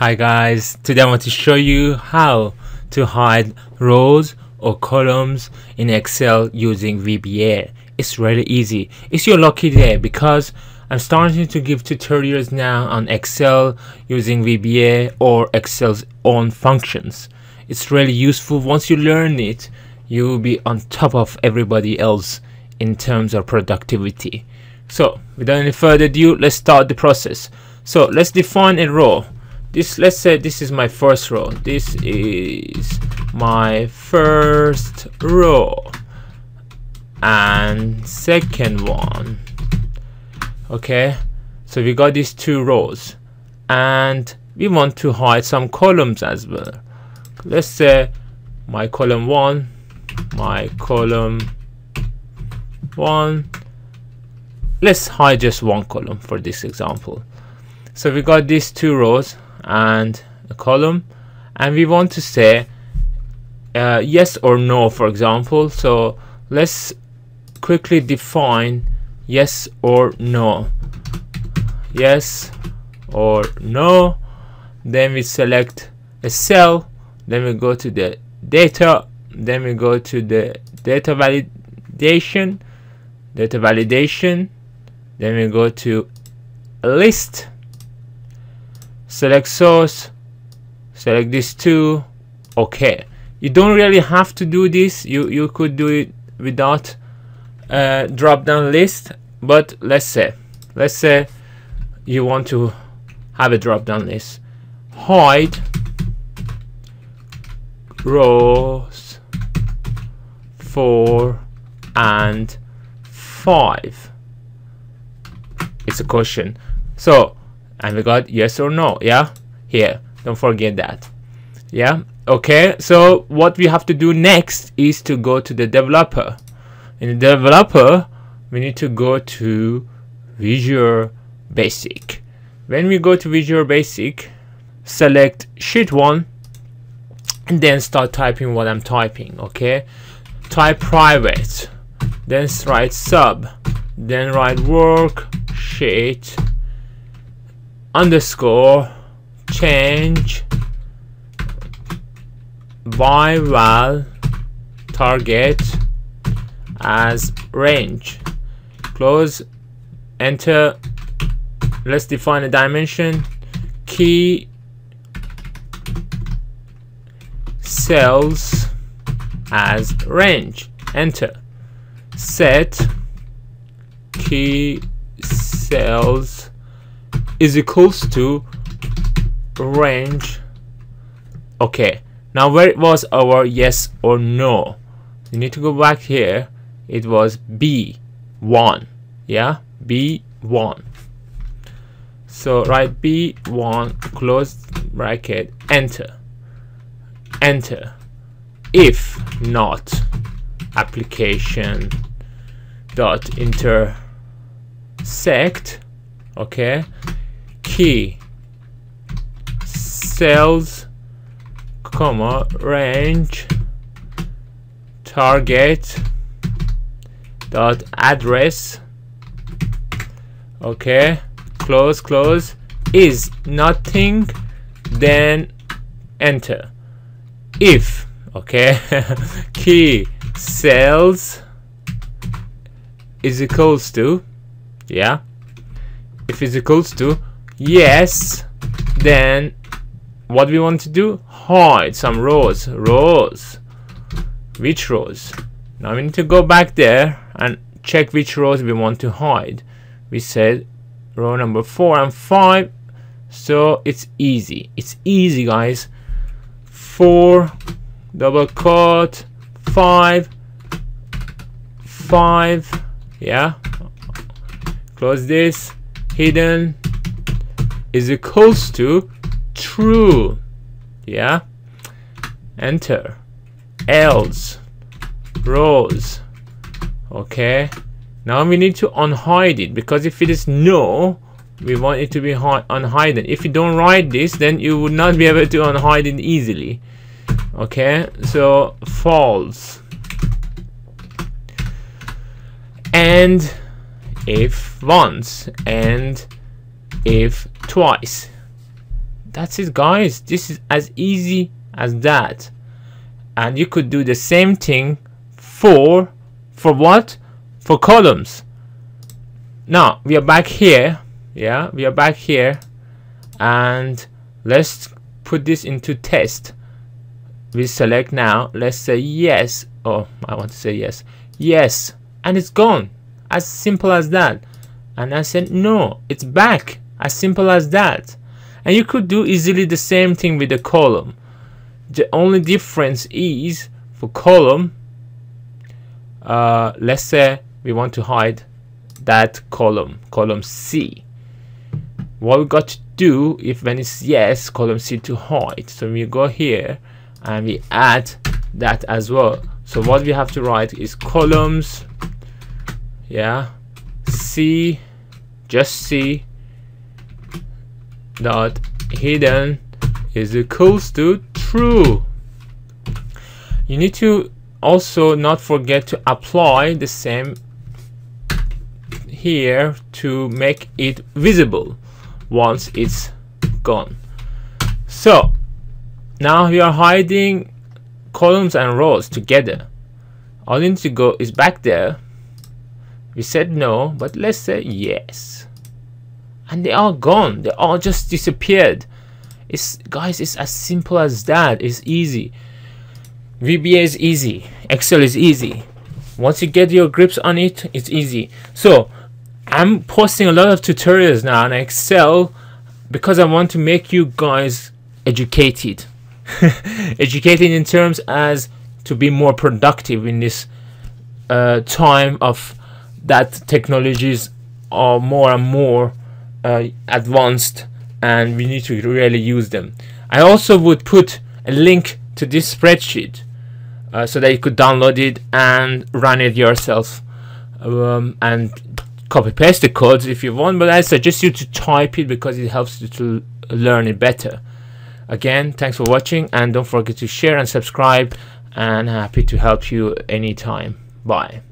Hi guys, today I want to show you how to hide rows or columns in Excel using VBA. It's really easy. It's your lucky day because I'm starting to give tutorials now on Excel using VBA or Excel's own functions. It's really useful. Once you learn it, you will be on top of everybody else in terms of productivity. So without any further ado, let's start the process. So let's define a row this let's say this is my first row. This is my first row. And second one. Okay? So we got these two rows. And we want to hide some columns as well. Let's say my column one my column one. Let's hide just one column for this example. So we got these two rows and a column. And we want to say uh, yes or no for example. So let's quickly define yes or no. Yes or no. Then we select a cell. Then we go to the data. Then we go to the data validation. Data validation. Then we go to a list select source select these two okay. You don't really have to do this. You you could do it without a drop down list but let's say let's say you want to have a drop down list. Hide rows 4 and 5 it's a question. So and we got yes or no yeah? Here don't forget that. Yeah? Okay so what we have to do next is to go to the developer. In the developer we need to go to Visual Basic. When we go to Visual Basic select sheet 1 and then start typing what I'm typing okay? Type private then write sub then write work sheet underscore change val target as range. Close enter. Let's define a dimension. Key cells as range. Enter. Set key cells is equals to range. Okay now where it was our yes or no? You need to go back here. It was b1 yeah? B1 so write b1 close bracket enter. Enter. If not application dot intersect okay key cells comma range target dot address. Okay close close. Is nothing then enter. If okay. Key cells is equals to yeah. If is equals to yes then what we want to do? Hide some rows rows. Which rows? Now we need to go back there and check which rows we want to hide. We said row number four and five so it's easy. It's easy guys. Four double quote five five yeah? Close this hidden is equals to true. Yeah? Enter. Else. Rows okay? Now we need to unhide it because if it is no we want it to be unhidden. If you don't write this then you would not be able to unhide it easily. Okay? So false. And if once and if twice. That's it guys. This is as easy as that. And you could do the same thing for for what? For columns. Now we are back here. Yeah we are back here. And let's put this into test. We select now. Let's say yes. Oh I want to say yes. Yes. And it's gone. As simple as that. And I said no it's back as simple as that. And you could do easily the same thing with the column. The only difference is for column uh, let's say we want to hide that column column C. What we got to do if when it's yes column C to hide. So we go here and we add that as well. So what we have to write is columns yeah C just C dot hidden is equals to true. You need to also not forget to apply the same here to make it visible once it's gone. So now we are hiding columns and rows together. All you need to go is back there. We said no but let's say yes and they are gone. They all just disappeared. It's guys it's as simple as that. It's easy. VBA is easy. Excel is easy. Once you get your grips on it it's easy. So I'm posting a lot of tutorials now on Excel because I want to make you guys educated. Educated in terms as to be more productive in this uh, time of that technologies are more and more uh, advanced and we need to really use them. I also would put a link to this spreadsheet uh, so that you could download it and run it yourself um, and copy paste the codes if you want but I suggest you to type it because it helps you to learn it better. Again, thanks for watching and don't forget to share and subscribe and happy to help you anytime. Bye.